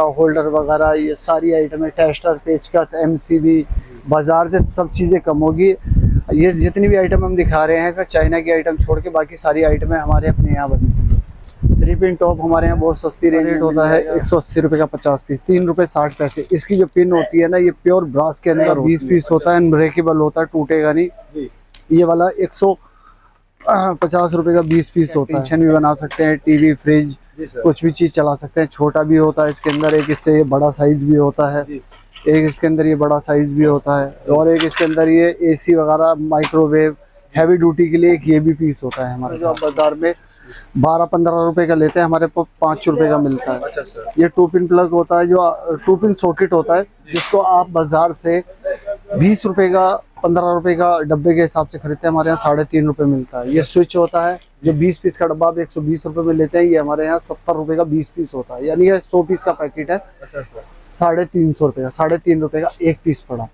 का होल्डर वगैरह ये सारी आइटम है टेस्टर पेचकस एमसीबी बाज़ार से सब चीज़ें कम होगी। ये जितनी भी आइटम हम दिखा रहे हैं चाइना की आइटम छोड़ के बाकी सारी आइटमें हमारे अपने यहाँ बनती है। थ्री पिन टॉप हमारे यहाँ बहुत सस्ती रेंज होता है एक सौ अस्सी रुपये का पचास पीस तीन रुपये साठ पैसे। इसकी जो पिन होती है ना ये प्योर ब्रास के अंदर बीस पीस होता है अनब्रेकेबल होता है टूटेगा नहीं। ये वाला एक सौ पचास रुपए का बीस पीस होता है। टेंशन भी बना सकते हैं टीवी फ्रिज कुछ भी चीज़ चला सकते हैं। छोटा भी होता है इसके अंदर एक इससे ये बड़ा साइज़ भी होता है। एक इसके अंदर ये बड़ा साइज़ भी होता है। और एक इसके अंदर ये एसी वगैरह माइक्रोवेव हैवी ड्यूटी के लिए एक ये भी पीस होता है हमारे जो आप बाज़ार में बारह पंद्रह रुपए का लेते हैं हमारे पास पाँच रुपए का मिलता है। ये टू पिन प्लग होता है जो टू पिन सॉकेट होता है जिसको आप बाज़ार से बीस रुपए का पंद्रह रुपए का डब्बे के हिसाब से खरीदते हैं हमारे यहाँ साढ़े तीन रुपए मिलता है। ये स्विच होता है जो बीस पीस का डब्बा आप एक सौ बीस रुपए में लेते हैं ये हमारे यहाँ सत्तर रुपए का बीस पीस होता है। यानी ये 100 पीस का पैकेट है साढ़े तीन सौ रुपए का साढ़े तीन रुपये का एक पीस पड़ा।